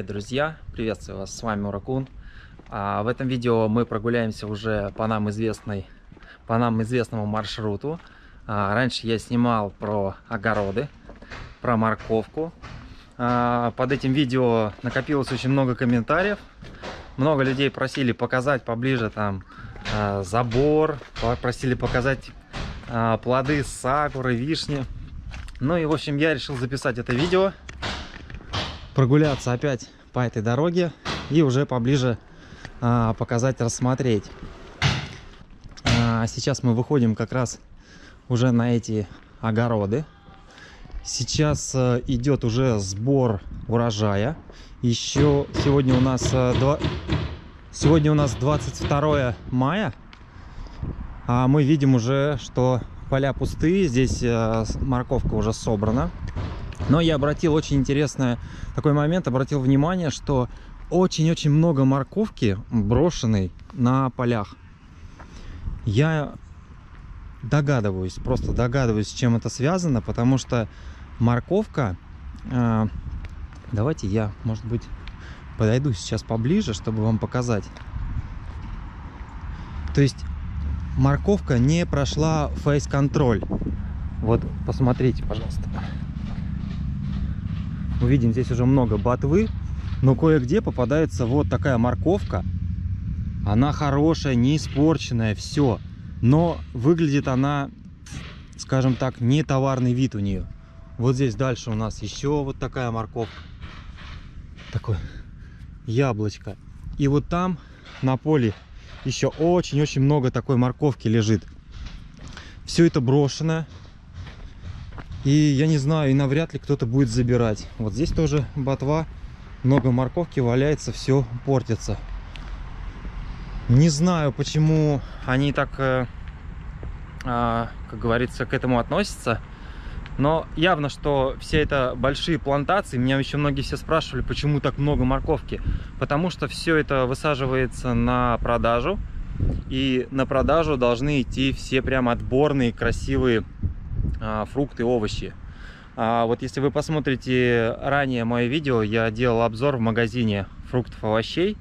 привет, друзья! Приветствую вас, с вами Уракун. А, в этом видео мы прогуляемся уже по нам, известной, по нам известному маршруту. А, раньше я снимал про огороды, про морковку. А, под этим видео накопилось очень много комментариев. Много людей просили показать поближе там а, забор, просили показать а, плоды сакуры, вишни. Ну и в общем я решил записать это видео прогуляться опять по этой дороге и уже поближе а, показать, рассмотреть. А, сейчас мы выходим как раз уже на эти огороды. Сейчас а, идет уже сбор урожая. Еще сегодня у нас а, 2... сегодня у нас 22 мая, а мы видим уже, что поля пустые, здесь а, морковка уже собрана. Но я обратил очень интересный такой момент, обратил внимание, что очень-очень много морковки брошенной на полях. Я догадываюсь, просто догадываюсь, с чем это связано, потому что морковка... Э, давайте я, может быть, подойду сейчас поближе, чтобы вам показать. То есть морковка не прошла фейс-контроль. Вот, посмотрите, пожалуйста. Мы видим здесь уже много ботвы, но кое-где попадается вот такая морковка. Она хорошая, не испорченная, все. Но выглядит она, скажем так, не товарный вид у нее. Вот здесь дальше у нас еще вот такая морковка. Такое яблочко. И вот там на поле еще очень-очень много такой морковки лежит. Все это брошено. И я не знаю, и навряд ли кто-то будет забирать. Вот здесь тоже ботва, много морковки валяется, все портится. Не знаю, почему они так, э, э, как говорится, к этому относятся. Но явно, что все это большие плантации. Меня еще многие все спрашивали, почему так много морковки. Потому что все это высаживается на продажу. И на продажу должны идти все прям отборные, красивые а, фрукты, овощи. А вот если вы посмотрите ранее мое видео, я делал обзор в магазине фруктов, овощей.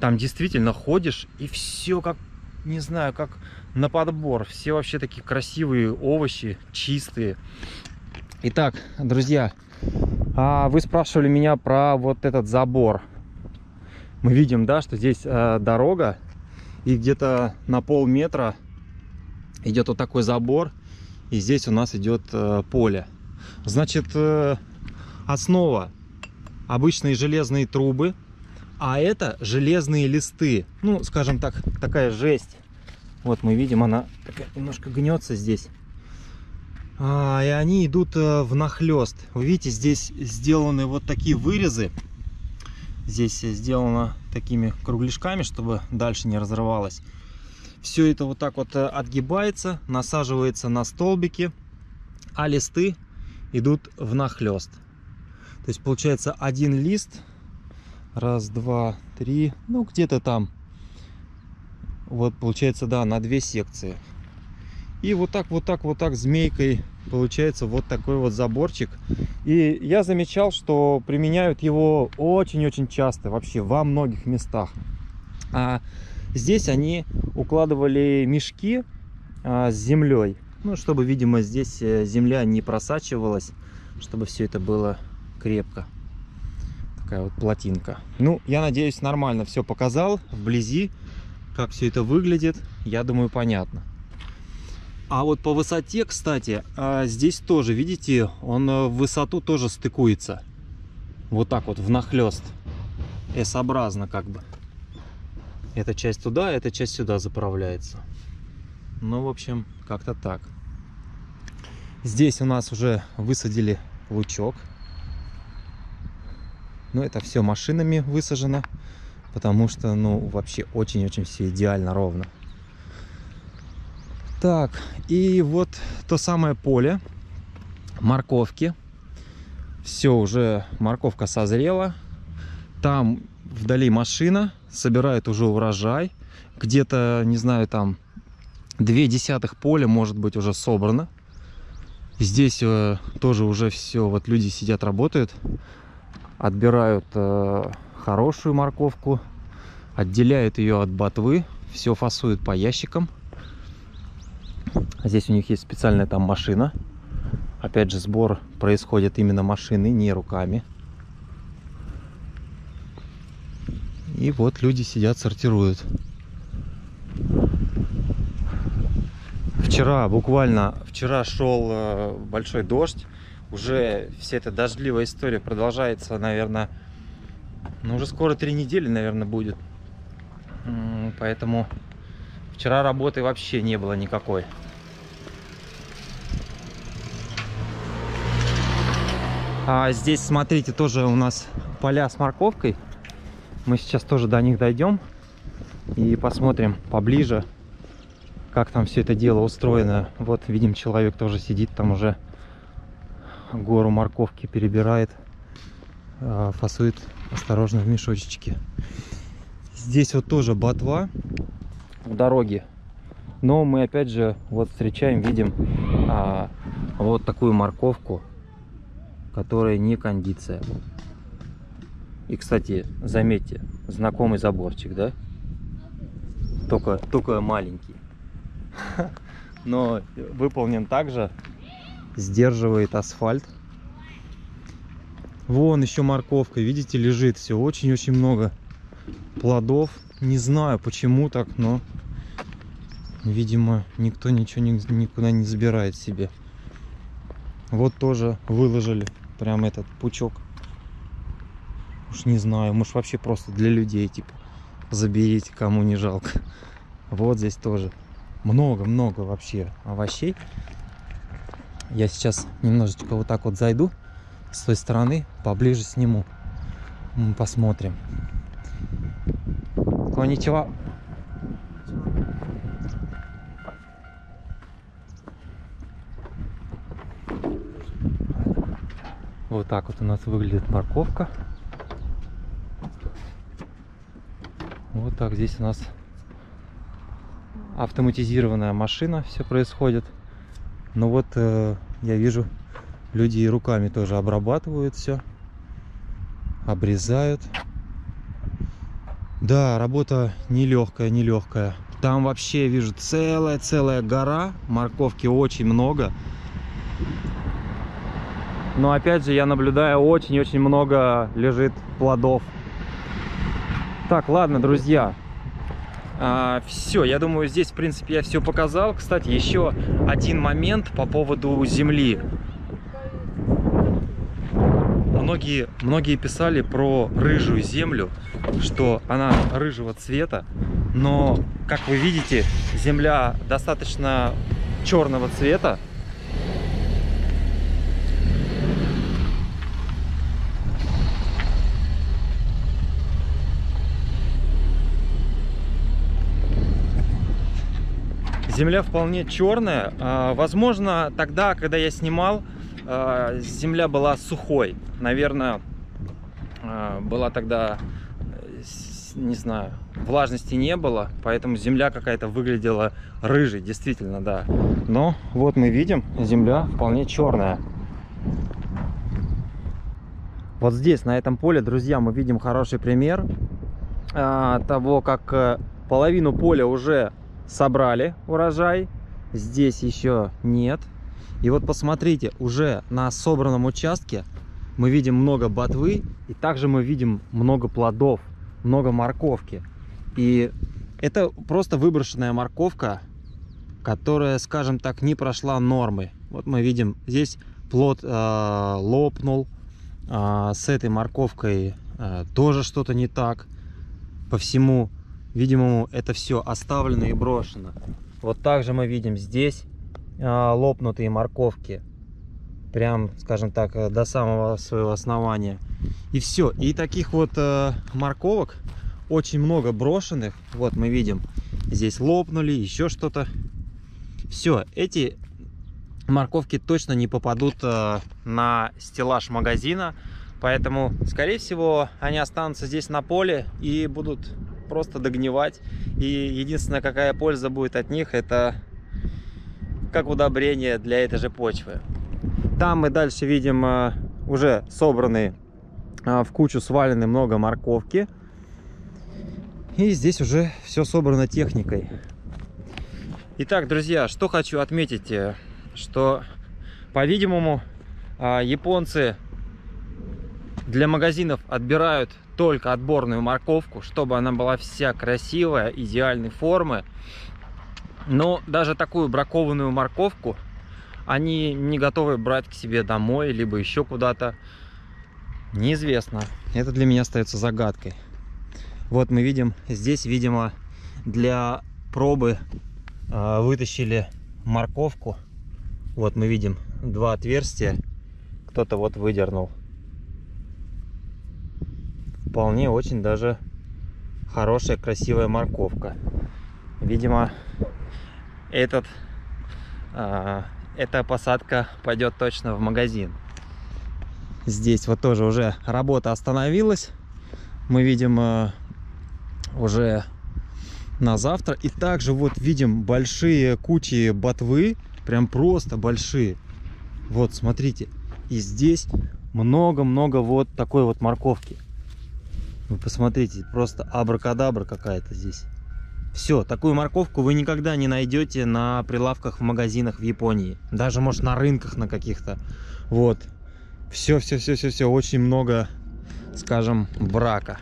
Там действительно ходишь и все как, не знаю, как на подбор. Все вообще такие красивые овощи, чистые. Итак, друзья, а вы спрашивали меня про вот этот забор. Мы видим, да, что здесь э, дорога и где-то на полметра идет вот такой забор и здесь у нас идет э, поле. Значит, э, основа обычные железные трубы, а это железные листы. Ну, скажем так, такая жесть. Вот мы видим, она такая немножко гнется здесь. А, и они идут э, в нахлест. Вы видите, здесь сделаны вот такие вырезы. Здесь сделано такими кругляшками, чтобы дальше не разрывалось. Все это вот так вот э, отгибается, насаживается на столбики, а листы идут в нахлест. То есть получается один лист, раз, два, три, ну где-то там. Вот получается, да, на две секции. И вот так, вот так, вот так змейкой получается вот такой вот заборчик. И я замечал, что применяют его очень-очень часто, вообще во многих местах. А Здесь они укладывали мешки а, с землей, ну, чтобы, видимо, здесь э, земля не просачивалась, чтобы все это было крепко. Такая вот плотинка. Ну, я надеюсь, нормально все показал вблизи, как все это выглядит. Я думаю, понятно. А вот по высоте, кстати, а, здесь тоже, видите, он э, в высоту тоже стыкуется. Вот так вот, внахлёст. S-образно как бы. Эта часть туда, эта часть сюда заправляется. Ну, в общем, как-то так. Здесь у нас уже высадили лучок. Но это все машинами высажено, потому что, ну, вообще очень-очень все идеально ровно. Так, и вот то самое поле морковки. Все, уже морковка созрела. Там вдали машина, собирает уже урожай. Где-то, не знаю, там две десятых поля может быть уже собрано. Здесь э, тоже уже все, вот люди сидят, работают, отбирают э, хорошую морковку, отделяют ее от ботвы, все фасуют по ящикам. Здесь у них есть специальная там машина. Опять же, сбор происходит именно машины, не руками. И вот люди сидят, сортируют. Вчера, буквально, вчера шел э, большой дождь. Уже вся эта дождливая история продолжается, наверное, ну уже скоро три недели, наверное, будет. Поэтому вчера работы вообще не было никакой. А здесь, смотрите, тоже у нас поля с морковкой. Мы сейчас тоже до них дойдем и посмотрим поближе, как там все это дело устроено. Вот видим, человек тоже сидит там уже гору морковки перебирает, а, фасует осторожно в мешочечке. Здесь вот тоже ботва в дороге. Но мы опять же вот встречаем, видим а, вот такую морковку, которая не кондиция. И, кстати, заметьте, знакомый заборчик, да? Только, только маленький. Но выполнен также, сдерживает асфальт. Вон еще морковка, видите, лежит все. Очень-очень много плодов. Не знаю, почему так, но, видимо, никто ничего никуда не забирает себе. Вот тоже выложили прям этот пучок Уж не знаю, может вообще просто для людей, типа, заберите, кому не жалко. Вот здесь тоже много-много вообще овощей. Я сейчас немножечко вот так вот зайду с той стороны, поближе сниму. Мы посмотрим. Коничева. Вот так вот у нас выглядит морковка. Вот так здесь у нас автоматизированная машина, все происходит. Но вот э, я вижу, люди руками тоже обрабатывают все, обрезают. Да, работа нелегкая, нелегкая. Там вообще вижу целая-целая гора, морковки очень много. Но опять же я наблюдаю, очень-очень много лежит плодов так, ладно, друзья. А, все, я думаю, здесь, в принципе, я все показал. Кстати, еще один момент по поводу земли. Многие, многие писали про рыжую землю, что она рыжего цвета. Но, как вы видите, земля достаточно черного цвета. Земля вполне черная. А, возможно, тогда, когда я снимал, а, земля была сухой. Наверное, а, была тогда, не знаю, влажности не было, поэтому земля какая-то выглядела рыжей, действительно, да. Но вот мы видим, земля вполне черная. Вот здесь, на этом поле, друзья, мы видим хороший пример того, как э, половину поля уже собрали урожай, здесь еще нет. И вот посмотрите, уже на собранном участке мы видим много ботвы, и также мы видим много плодов, много морковки. И это просто выброшенная морковка, которая, скажем так, не прошла нормы. Вот мы видим, здесь плод э, лопнул, э, с этой морковкой э, тоже что-то не так. По всему Видимо, это все оставлено и брошено. Вот также мы видим здесь а, лопнутые морковки. Прям, скажем так, э, до самого своего основания. И все. И таких вот э, морковок очень много брошенных. Вот мы видим, здесь лопнули, еще что-то. Все, эти морковки точно не попадут э, на стеллаж магазина. Поэтому, скорее всего, они останутся здесь на поле и будут просто догнивать. И единственная какая польза будет от них, это как удобрение для этой же почвы. Там мы дальше видим э, уже собранные э, в кучу свалены много морковки. И здесь уже все собрано техникой. Итак, друзья, что хочу отметить, э, что, по-видимому, японцы для магазинов отбирают только отборную морковку, чтобы она была вся красивая, идеальной формы. Но даже такую бракованную морковку они не готовы брать к себе домой, либо еще куда-то. Неизвестно. Это для меня остается загадкой. Вот мы видим, здесь, видимо, для пробы э, вытащили морковку. Вот мы видим два отверстия. Кто-то вот выдернул вполне очень даже хорошая, красивая морковка. Видимо, этот, э, эта посадка пойдет точно в магазин. Здесь вот тоже уже работа остановилась. Мы видим э, уже на завтра. И также вот видим большие кучи ботвы. Прям просто большие. Вот, смотрите. И здесь много-много вот такой вот морковки. Вы посмотрите, просто абракадабра какая-то здесь. Все, такую морковку вы никогда не найдете на прилавках в магазинах в Японии. Даже, может, на рынках на каких-то. Вот. Все, все, все, все, все. Очень много, скажем, брака.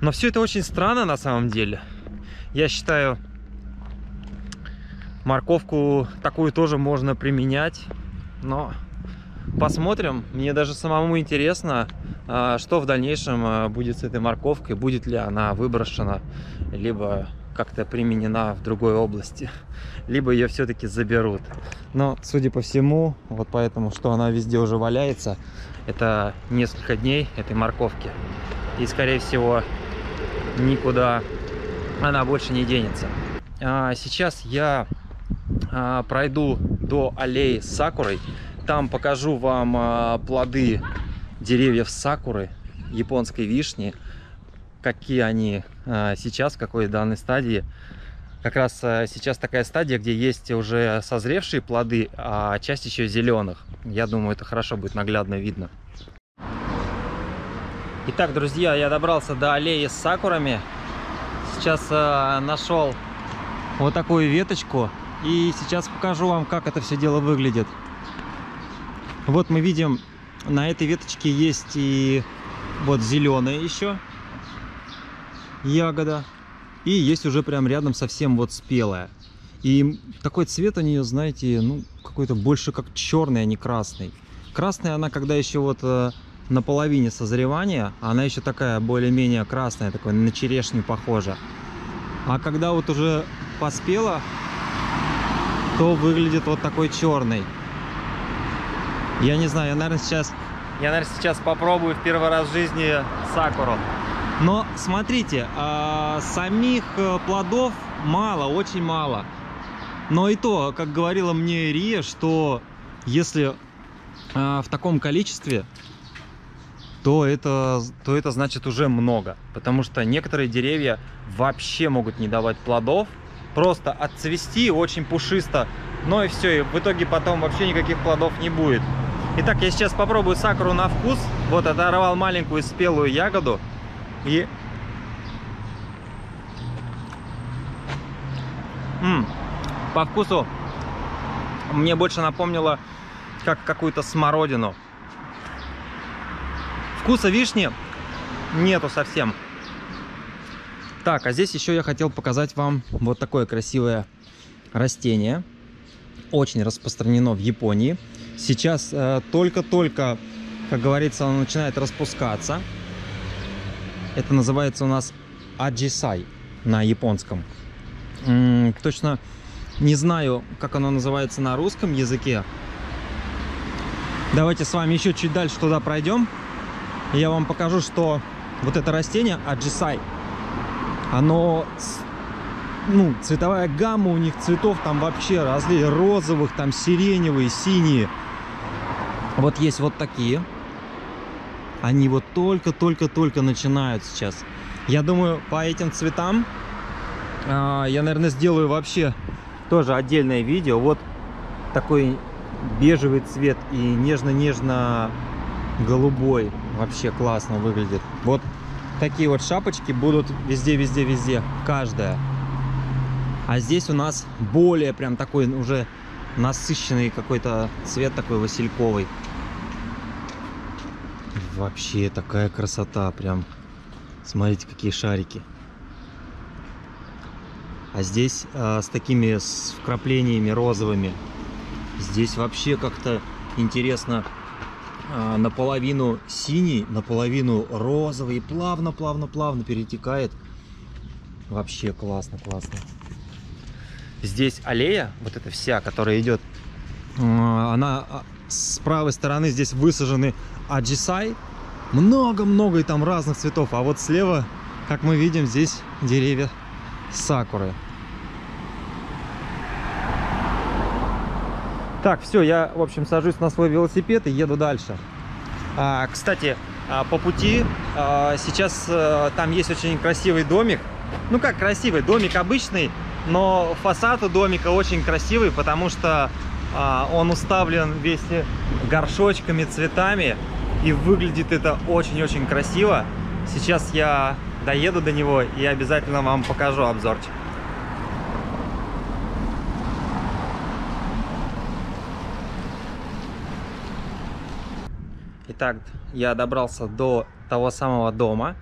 Но все это очень странно на самом деле. Я считаю, морковку такую тоже можно применять. Но посмотрим. Мне даже самому интересно, а, что в дальнейшем а, будет с этой морковкой, будет ли она выброшена, либо как-то применена в другой области, либо ее все-таки заберут. Но, судя по всему, вот поэтому, что она везде уже валяется, это несколько дней этой морковки. И, скорее всего, никуда она больше не денется. А сейчас я пройду до аллеи с сакурой. Там покажу вам плоды деревьев сакуры, японской вишни, какие они а, сейчас, в какой данной стадии. Как раз а, сейчас такая стадия, где есть уже созревшие плоды, а часть еще зеленых. Я думаю, это хорошо будет наглядно видно. Итак, друзья, я добрался до аллеи с сакурами. Сейчас э, нашел вот такую веточку. И сейчас покажу вам, как это все дело выглядит. Вот мы видим на этой веточке есть и вот зеленая еще ягода. И есть уже прям рядом совсем вот спелая. И такой цвет у нее, знаете, ну, какой-то больше как черный, а не красный. Красная она, когда еще вот э, на половине созревания, она еще такая более-менее красная, такой на черешню похожа. А когда вот уже поспела, то выглядит вот такой черный. Я не знаю, я, наверное, сейчас... Я, наверное, сейчас попробую в первый раз в жизни сакуру. Но смотрите, а, самих э, плодов мало, очень мало. Но и то, как говорила мне Рия, что если а, в таком количестве, то это, то это значит уже много. Потому что некоторые деревья вообще могут не давать плодов. Просто отцвести очень пушисто. Но и все, и в итоге потом вообще никаких плодов не будет. Итак, я сейчас попробую сакуру на вкус. Вот оторвал маленькую спелую ягоду. И... М -м, по вкусу мне больше напомнило как какую-то смородину. Вкуса вишни нету совсем. Так, а здесь еще я хотел показать вам вот такое красивое растение. Очень распространено в Японии. Сейчас э, только-только, как говорится, оно начинает распускаться. Это называется у нас аджисай на японском. Точно не знаю, как оно называется на русском языке. Давайте с вами еще чуть дальше туда пройдем. Я вам покажу, что вот это растение, аджисай, оно, ну, цветовая гамма у них цветов там вообще разли розовых, там сиреневые, синие. Вот есть вот такие. Они вот только-только-только начинают сейчас. Я думаю, по этим цветам э, я, наверное, сделаю вообще тоже отдельное видео. Вот такой бежевый цвет и нежно-нежно голубой. Вообще классно выглядит. Вот такие вот шапочки будут везде-везде-везде. Каждая. А здесь у нас более прям такой уже насыщенный какой-то цвет такой васильковый. Вообще такая красота прям. Смотрите, какие шарики. А здесь э, с такими с вкраплениями розовыми. Здесь вообще как-то интересно э, наполовину синий, наполовину розовый. Плавно-плавно-плавно перетекает. Вообще классно, классно. Здесь аллея, вот эта вся, которая идет, она а, с правой стороны здесь высажены аджисай. Много-много и там разных цветов. А вот слева, как мы видим, здесь деревья сакуры. Так, все, я, в общем, сажусь на свой велосипед и еду дальше. А, кстати, а, по пути а, сейчас а, там есть очень красивый домик. Ну как красивый, домик обычный, но фасад у домика очень красивый, потому что он уставлен весь горшочками, цветами. И выглядит это очень-очень красиво. Сейчас я доеду до него и обязательно вам покажу обзорчик. Итак, я добрался до того самого дома,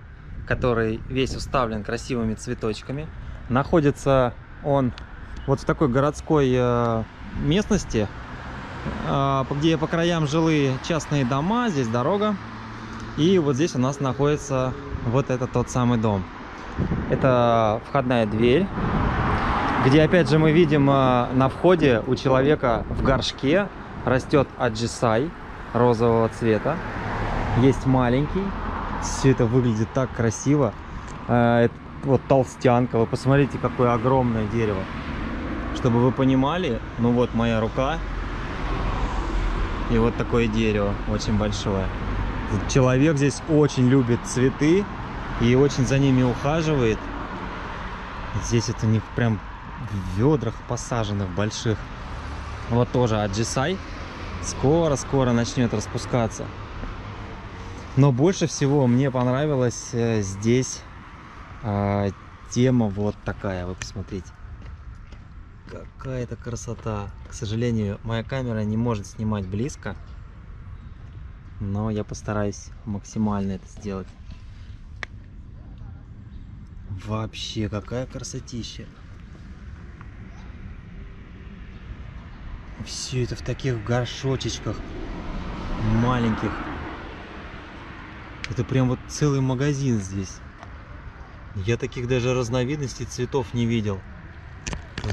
который весь уставлен красивыми цветочками. Находится он вот в такой городской э, местности, э, где по краям жилые частные дома, здесь дорога. И вот здесь у нас находится вот этот тот самый дом. Это входная дверь, где опять же мы видим э, на входе у человека в горшке растет аджисай розового цвета. Есть маленький. Все это выглядит так красиво. Э, вот толстянка. Вы посмотрите, какое огромное дерево. Чтобы вы понимали, ну вот моя рука. И вот такое дерево, очень большое. Человек здесь очень любит цветы и очень за ними ухаживает. Здесь это них прям в ведрах посаженных больших. Вот тоже аджисай скоро-скоро начнет распускаться. Но больше всего мне понравилась э, здесь э, тема вот такая. Вы посмотрите. Какая-то красота. К сожалению, моя камера не может снимать близко. Но я постараюсь максимально это сделать. Вообще, какая красотища. Все это в таких горшочечках маленьких. Это прям вот целый магазин здесь. Я таких даже разновидностей цветов не видел.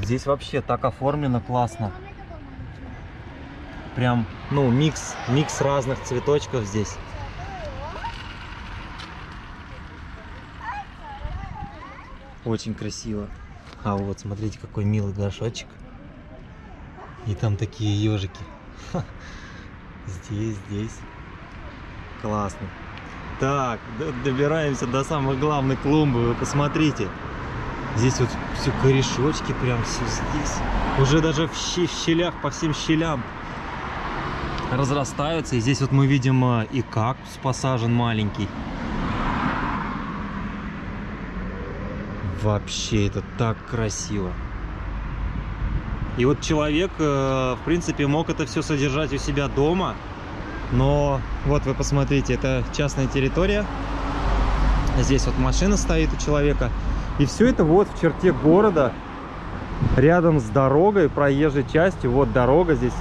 Здесь вообще так оформлено классно. Прям, ну, микс, микс разных цветочков здесь. Очень красиво. А вот, смотрите, какой милый горшочек. И там такие ежики. Здесь, здесь. Классно. Так, добираемся до самой главной клумбы. Вы посмотрите. Здесь вот все корешочки прям все здесь. Уже даже в, щелях, по всем щелям разрастаются. И здесь вот мы видим а, и кактус посажен маленький. Вообще это так красиво. И вот человек, э, в принципе, мог это все содержать у себя дома. Но вот вы посмотрите, это частная территория. Здесь вот машина стоит у человека. И все это вот в черте города, рядом с дорогой, проезжей частью. Вот дорога здесь,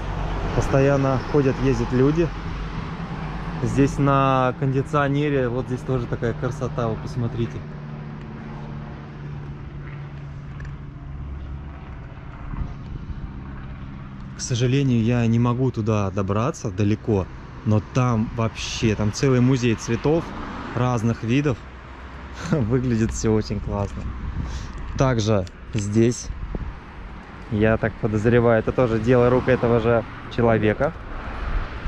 постоянно ходят, ездят люди. Здесь на кондиционере, вот здесь тоже такая красота, вы посмотрите. К сожалению, я не могу туда добраться далеко. Но там вообще, там целый музей цветов разных видов. Выглядит все очень классно. Также здесь, я так подозреваю, это тоже дело рук этого же человека.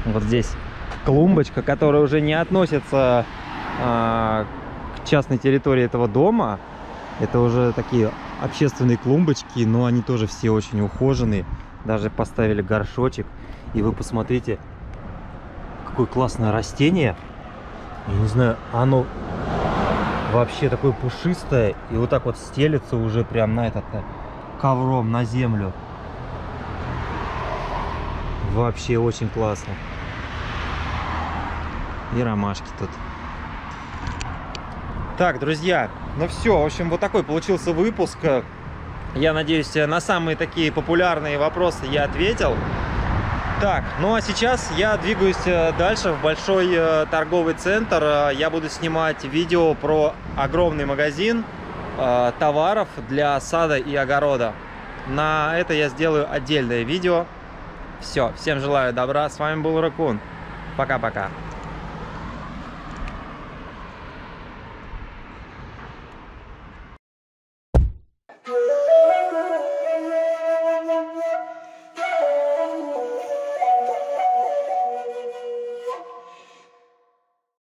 Вот здесь клумбочка, которая уже не относится а, к частной территории этого дома. Это уже такие общественные клумбочки, но они тоже все очень ухоженные. Даже поставили горшочек. И вы посмотрите, какое классное растение. Я не знаю, оно вообще такое пушистое. И вот так вот стелится уже прям на этот ковром на землю. Вообще очень классно. И ромашки тут. Так, друзья, ну все, в общем, вот такой получился выпуск. Я надеюсь, на самые такие популярные вопросы я ответил. Так, ну а сейчас я двигаюсь э, дальше в большой э, торговый центр. Э, я буду снимать видео про огромный магазин товаров для сада и огорода. На это я сделаю отдельное видео. Все, всем желаю добра. С вами был Ракун. Пока-пока.